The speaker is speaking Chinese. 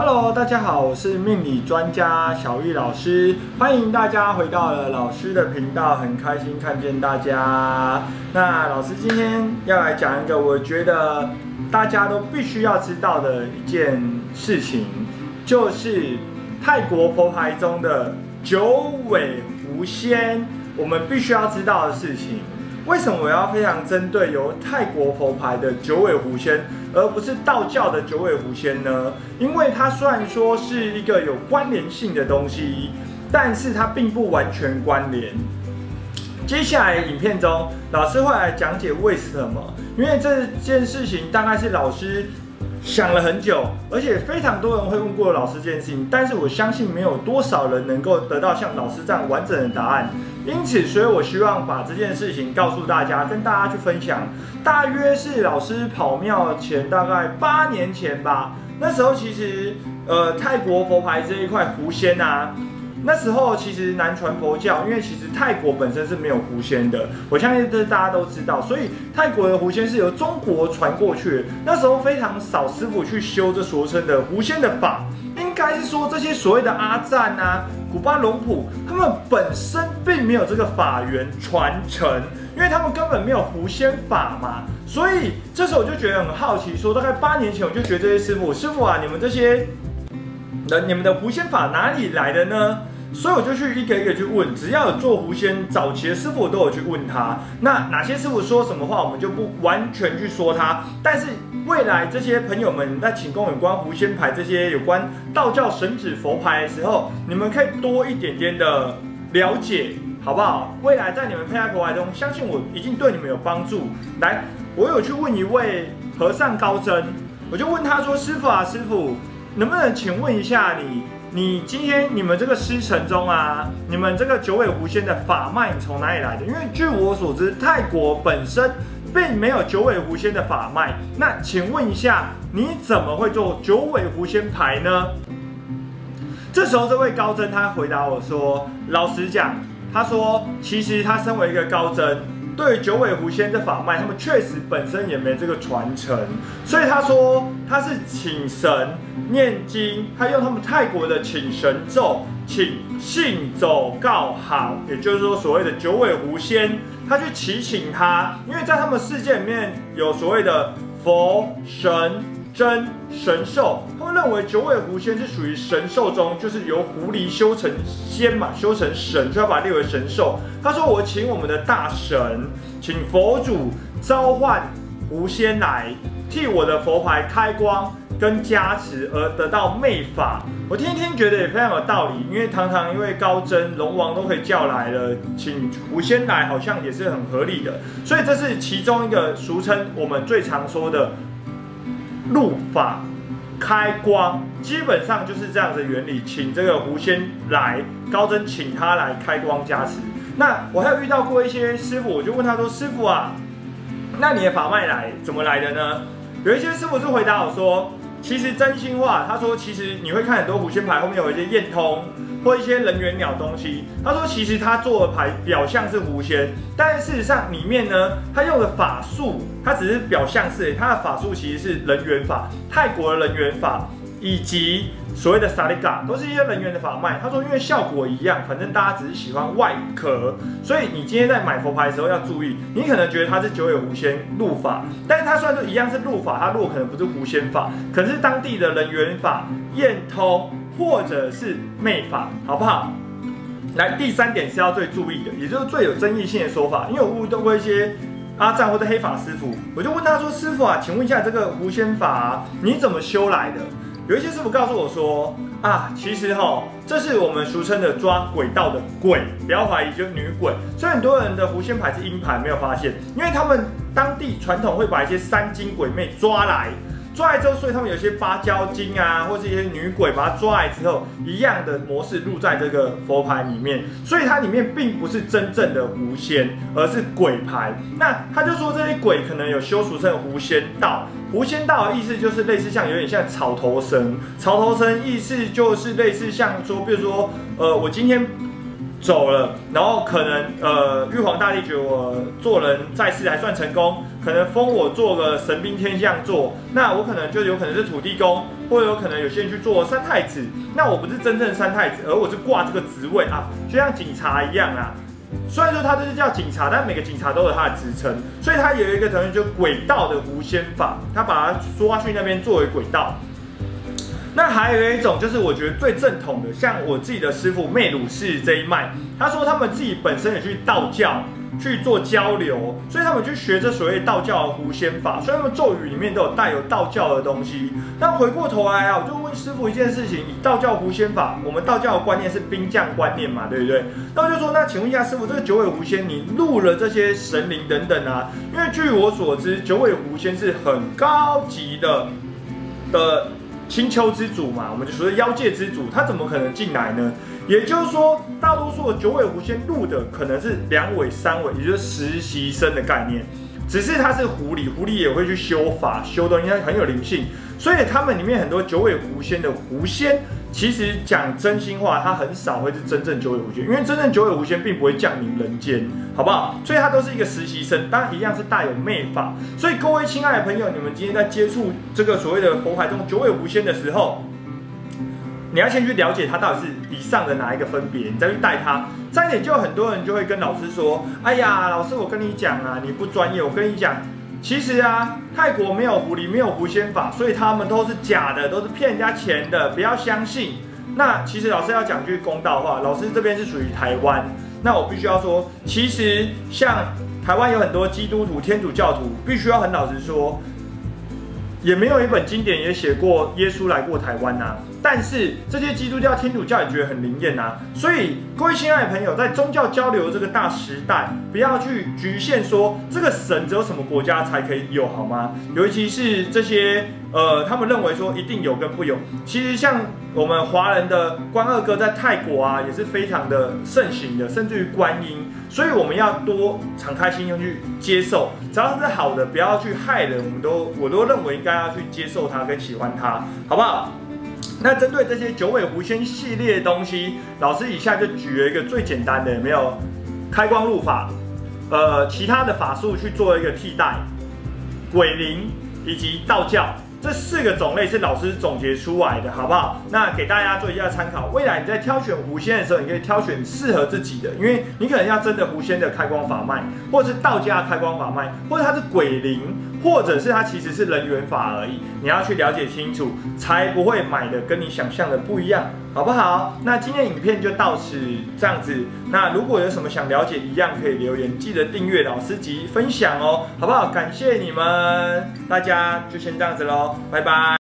Hello，大家好，我是命理专家小玉老师，欢迎大家回到了老师的频道，很开心看见大家。那老师今天要来讲一个我觉得大家都必须要知道的一件事情，就是泰国佛牌中的九尾狐仙，我们必须要知道的事情。为什么我要非常针对由泰国佛牌的九尾狐仙，而不是道教的九尾狐仙呢？因为它虽然说是一个有关联性的东西，但是它并不完全关联。接下来影片中，老师会来讲解为什么。因为这件事情大概是老师想了很久，而且非常多人会问过老师这件事情，但是我相信没有多少人能够得到像老师这样完整的答案。因此，所以我希望把这件事情告诉大家，跟大家去分享。大约是老师跑庙前大概八年前吧，那时候其实呃泰国佛牌这一块狐仙啊，那时候其实南传佛教，因为其实泰国本身是没有狐仙的，我相信这大家都知道，所以泰国的狐仙是由中国传过去。那时候非常少师傅去修这俗称的狐仙的法。应该是说这些所谓的阿赞啊、古巴龙普，他们本身并没有这个法源传承，因为他们根本没有狐仙法嘛。所以这时候我就觉得很好奇，说大概八年前我就觉得这些师傅，师傅啊，你们这些那，你们的狐仙法哪里来的呢？所以我就去一个一个去问，只要有做狐仙早期的师傅，我都有去问他。那哪些师傅说什么话，我们就不完全去说他。但是未来这些朋友们在请供有关狐仙牌这些有关道教神旨佛牌的时候，你们可以多一点点的了解，好不好？未来在你们佩戴佛牌中，相信我一定对你们有帮助。来，我有去问一位和尚高僧，我就问他说：“师傅啊，师傅，能不能请问一下你？”你今天你们这个师承中啊，你们这个九尾狐仙的法脉从哪里来的？因为据我所知，泰国本身并没有九尾狐仙的法脉。那请问一下，你怎么会做九尾狐仙牌呢？这时候这位高僧他回答我说：“老实讲，他说其实他身为一个高僧。”对九尾狐仙这法脉，他们确实本身也没这个传承，所以他说他是请神念经，他用他们泰国的请神咒，请信走告好，也就是说所谓的九尾狐仙，他去祈请他，因为在他们世界里面有所谓的佛神。真神兽，他们认为九尾狐仙是属于神兽中，就是由狐狸修成仙嘛，修成神，就要把它列为神兽。他说：“我请我们的大神，请佛祖召唤狐仙来，替我的佛牌开光跟加持，而得到魅法。”我听听觉得也非常有道理，因为堂堂一位高僧龙王都可以叫来了，请狐仙来，好像也是很合理的。所以这是其中一个俗称我们最常说的。入法开光，基本上就是这样的原理，请这个狐仙来高僧，请他来开光加持。那我还有遇到过一些师傅，我就问他说：“师傅啊，那你的法脉来怎么来的呢？”有一些师傅是回答我说。其实真心话，他说，其实你会看很多狐仙牌后面有一些验通或一些人猿鸟东西。他说，其实他做的牌表象是狐仙，但事实上里面呢，他用的法术，他只是表象是，他的法术其实是人猿法，泰国的人猿法。以及所谓的萨利嘎，都是一些人员的法脉。他说，因为效果一样，反正大家只是喜欢外壳，所以你今天在买佛牌的时候要注意。你可能觉得它是九尾狐仙入法，但是它虽然说一样是入法，它入可能不是狐仙法，可是当地的人员法、验通或者是魅法，好不好？来，第三点是要最注意的，也就是最有争议性的说法。因为我问到过一些阿赞或者黑法师傅，我就问他说：“师傅啊，请问一下这个狐仙法你怎么修来的？”有一些师傅告诉我说啊，其实哈，这是我们俗称的抓鬼道的鬼，不要怀疑，就是女鬼。所以很多人的狐仙牌是阴牌，没有发现，因为他们当地传统会把一些三精鬼魅抓来。抓来之后，所以他们有些芭蕉精啊，或是一些女鬼，把它抓来之后，一样的模式入在这个佛牌里面，所以它里面并不是真正的狐仙，而是鬼牌。那他就说这些鬼可能有修俗成狐仙道，狐仙道的意思就是类似像有点像草头神，草头神意思就是类似像说，比如说，呃，我今天。走了，然后可能呃，玉皇大帝觉得我做人在世还算成功，可能封我做个神兵天象座，那我可能就有可能是土地公，或者有可能有些人去做三太子。那我不是真正三太子，而我是挂这个职位啊，就像警察一样啊。虽然说他就是叫警察，但每个警察都有他的职称，所以他有一个同学就轨道的无仙法，他把他抓去那边作为轨道。那还有一种就是我觉得最正统的，像我自己的师傅魅鲁士这一脉，他说他们自己本身也去道教去做交流，所以他们去学这所谓道教的狐仙法，所以他们咒语里面都有带有道教的东西。但回过头来啊，我就问师傅一件事情：以道教狐仙法，我们道教的观念是兵将观念嘛，对不对？那我就说，那请问一下师傅，这个九尾狐仙你录了这些神灵等等啊？因为据我所知，九尾狐仙是很高级的的。青丘之主嘛，我们就说妖界之主，他怎么可能进来呢？也就是说，大多数的九尾狐仙入的可能是两尾、三尾，也就是实习生的概念。只是他是狐狸，狐狸也会去修法，修的应该很有灵性。所以他们里面很多九尾狐仙的狐仙。其实讲真心话，他很少会是真正九尾狐仙，因为真正九尾狐仙并不会降临人间，好不好？所以他都是一个实习生，当然一样是带有魅法。所以各位亲爱的朋友，你们今天在接触这个所谓的佛海中九尾狐仙的时候，你要先去了解他到底是以上的哪一个分别，你再去带他。再一点，就很多人就会跟老师说：“哎呀，老师，我跟你讲啊，你不专业。我跟你讲。”其实啊，泰国没有狐狸，没有狐仙法，所以他们都是假的，都是骗人家钱的，不要相信。那其实老师要讲句公道话，老师这边是属于台湾，那我必须要说，其实像台湾有很多基督徒、天主教徒，必须要很老实说，也没有一本经典也写过耶稣来过台湾呐。但是这些基督教、天主教也觉得很灵验呐，所以各位亲爱的朋友，在宗教交流这个大时代，不要去局限说这个神只有什么国家才可以有，好吗？尤其是这些呃，他们认为说一定有跟不有，其实像我们华人的关二哥在泰国啊，也是非常的盛行的，甚至于观音，所以我们要多敞开心胸去接受，只要是好的，不要去害人，我们都我都认为应该要去接受它跟喜欢它，好不好？那针对这些九尾狐仙系列的东西，老师以下就举了一个最简单的，有没有？开光入法，呃，其他的法术去做一个替代，鬼灵以及道教。这四个种类是老师总结出来的，好不好？那给大家做一下参考。未来你在挑选狐仙的时候，你可以挑选适合自己的，因为你可能要真的狐仙的开光法脉，或者是道家的开光法脉，或者它是鬼灵，或者是它其实是人缘法而已。你要去了解清楚，才不会买的跟你想象的不一样，好不好？那今天影片就到此这样子。那如果有什么想了解，一样可以留言，记得订阅老师及分享哦，好不好？感谢你们，大家就先这样子喽。拜拜。